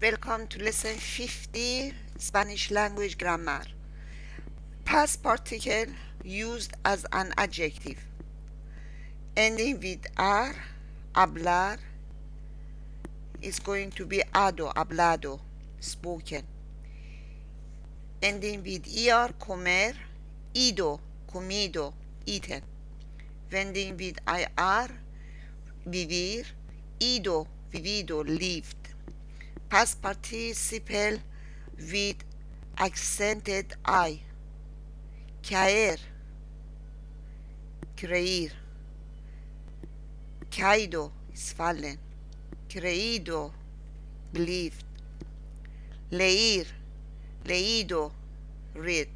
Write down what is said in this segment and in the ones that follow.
Welcome to lesson 50 Spanish language grammar. Past participle used as an adjective. Ending with ar, hablar is going to be ado, hablado, spoken. Ending with er, comer, ido, comido, eaten. Ending with ir, vivir, ido, vivido, lived past participle with accented I. Caer, creer. Caído is fallen. Creído, believed. Leer, leído, read.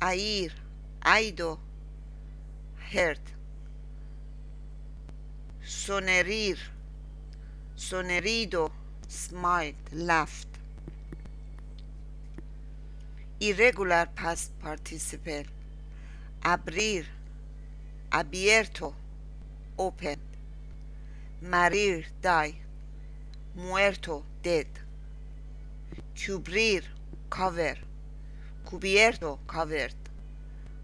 Air, aido, heard. Sonerir, sonerido, smiled, laughed. Irregular past participle. Abrir, abierto, open. Morir, die. Muerto, dead. Cubrir, cover. Cubierto, covered.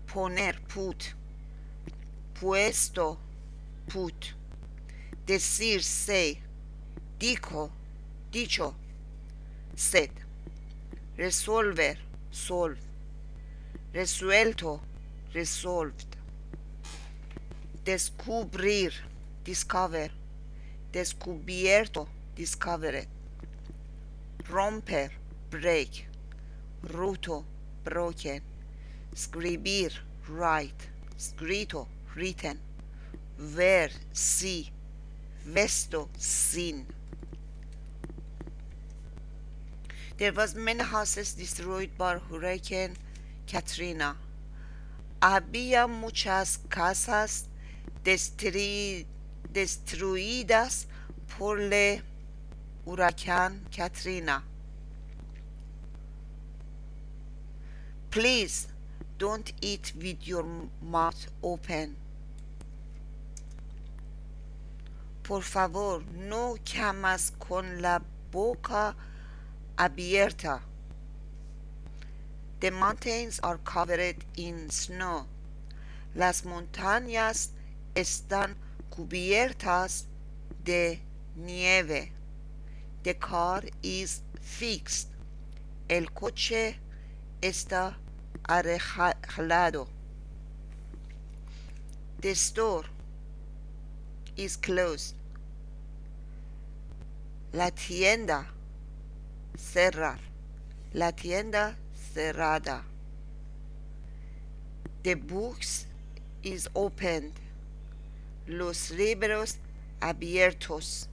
Poner, put. Puesto, put. Decir, say. Dijo, dicho, said, resolver, solve, resuelto, resolved, descubrir, discover, descubierto, discovered, romper, break, ruto, broken, scribir, write, scritto, written, ver, see, vesto, seen. There was many houses destroyed by Hurricane Katrina. Había muchas casas destruidas por el huracán Katrina. Please don't eat with your mouth open. Por favor, no comas con la boca abierta. The mountains are covered in snow. Las montañas están cubiertas de nieve. The car is fixed. El coche está arreglado. The store is closed. La tienda cerrar. La tienda cerrada. The books is opened. Los libros abiertos.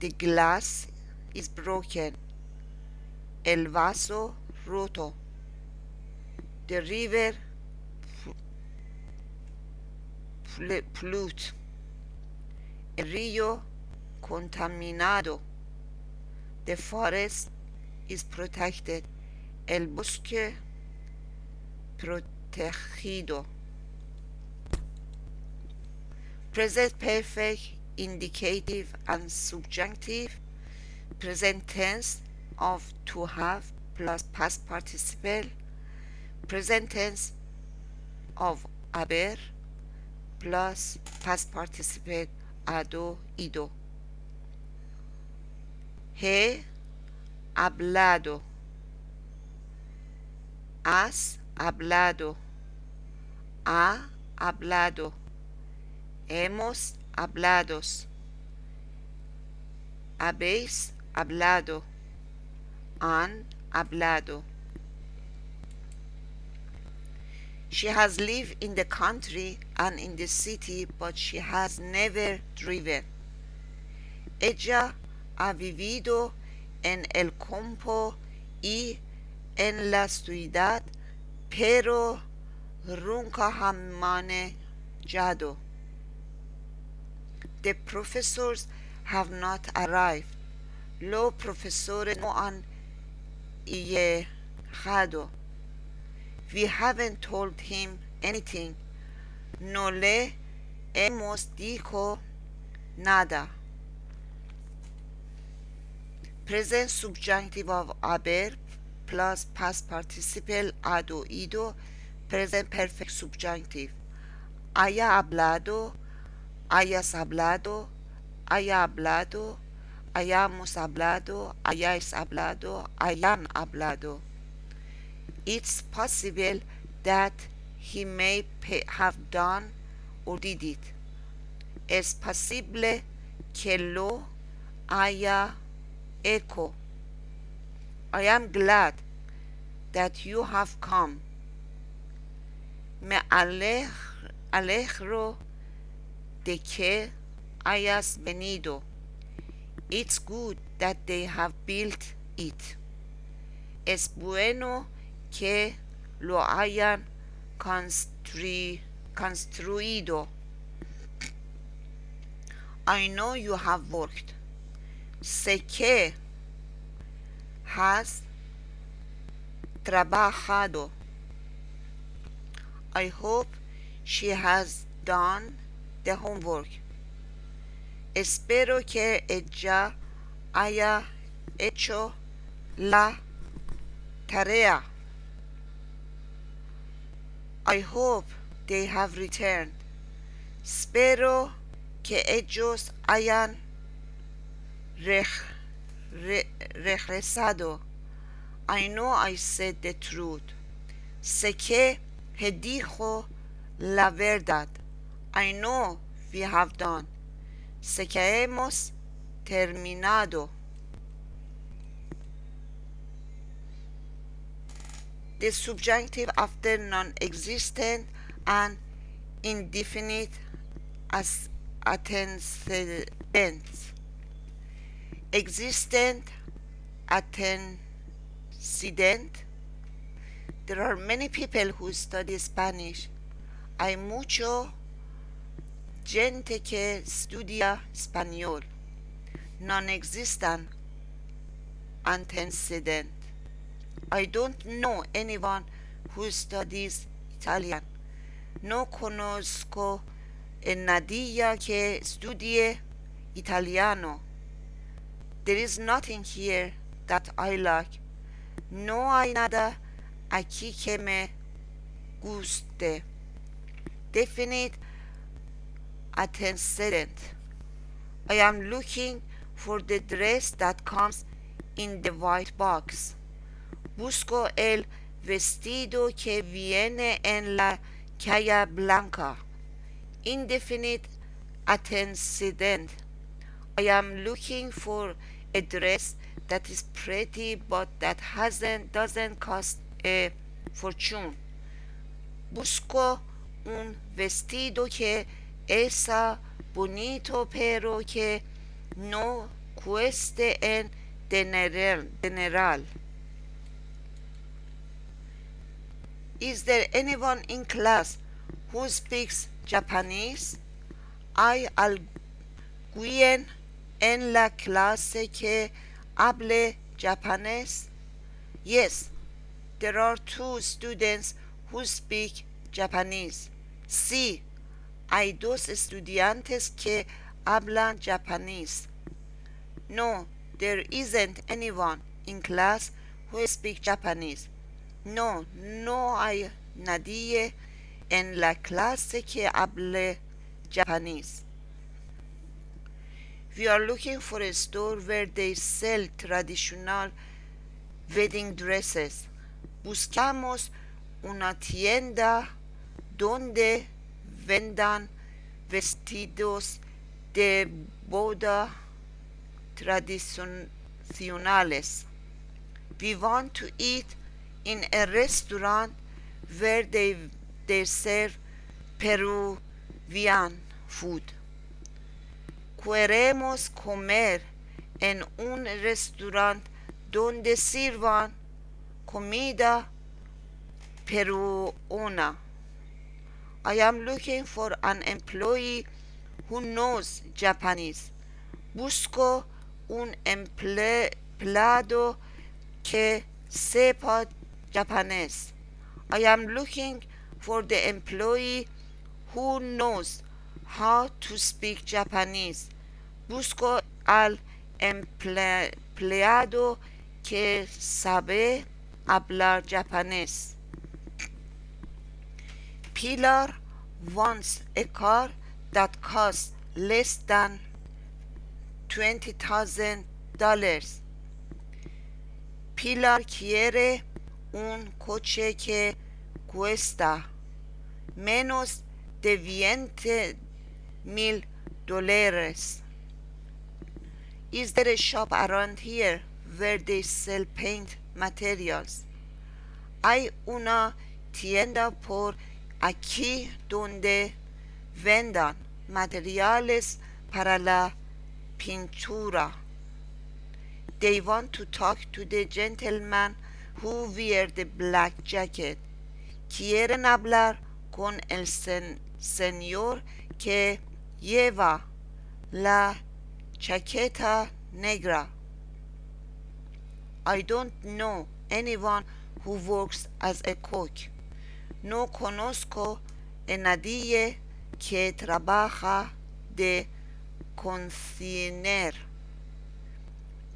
The glass is broken. El vaso roto. The river pollute. El río contaminado. The forest is protected. El bosque protegido. Present perfect, indicative and subjunctive. Present tense of to have plus past participle. Present tense of haber plus past participle ado, ido. He hablado. Has hablado. Ha hablado. Hemos hablados. Habéis hablado. Han hablado. She has lived in the country and in the city, but she has never driven. Ella ha vivido en el campo y en la ciudad, pero nunca ha manejado. The professors have not arrived. Los profesores no han llegado. We haven't told him anything. No le hemos dicho nada. Present subjunctive of haber plus past participle ado ido present perfect subjunctive. Haya hablado hayas hablado haya hablado hayamos hablado hayáis hablado hayan hablado it's possible that he may have done or did it. Es posible que lo haya hecho I am glad that you have come. Me alegro de que hayas venido. It's good that they have built it. Es bueno que lo hayan construido. I know you have worked. Que has trabajado. I hope she has done the homework. Espero que ella haya hecho la tarea. I hope they have returned. Espero que ellos hayan regresado. I know I said the truth. Sé que he dijo la verdad. I know we have done. Sé que hemos terminado. The subjunctive after non-existent and indefinite as antecedents. Existent antecedent. There are many people who study Spanish. Hay mucho gente que estudia español. Non-existent antecedent. I don't know anyone who studies Italian. No conozco nadie que estudie italiano. There is nothing here that I like. No hay nada aquí que me guste. Definite antecedent. I am looking for the dress that comes in the white box. Busco el vestido que viene en la calle blanca. Indefinite antecedent. I am looking for a dress that is pretty but that hasn't doesn't cost a fortune. Busco un vestido que es bonito pero que no cueste en general. Is there anyone in class who speaks Japanese? Hay alguien en la clase que hable japonés? Yes, there are two students who speak Japanese. Sí, hay dos estudiantes que hablan japonés. No, there isn't anyone in class who speaks Japanese. No, no hay nadie en la clase que hable japonés. We are looking for a store where they sell traditional wedding dresses. Buscamos una tienda donde vendan vestidos de boda tradicionales. We want to eat in a restaurant where they, they serve Peruvian food. Queremos comer en un restaurante donde sirvan comida peruana. I am looking for an employee who knows Japanese. Busco un empleado que sepa japonés. I am looking for the employee who knows how to speak Japanese. Busco al empleado que sabe hablar japonés. Pilar wants a car that costs less than $20,000. Pilar quiere un coche que cuesta menos de 20 mil dólares. Is there a shop around here where they sell paint materials? Hay una tienda por aquí donde vendan materiales para la pintura. They want to talk to the gentleman who wear the black jacket. Quieren hablar con el sen señor que lleva la chaqueta negra. I don't know anyone who works as a cook. No conozco a nadie que trabaja de cociner.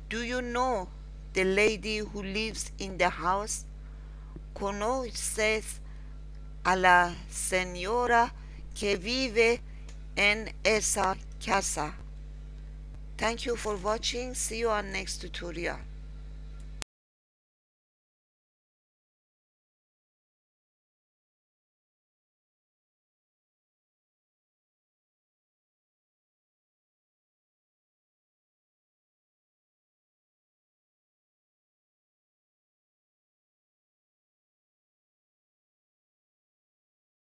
Do you know the lady who lives in the house? ¿Conoces a la señora que vive en esa casa? Thank you for watching. See you on next tutorial.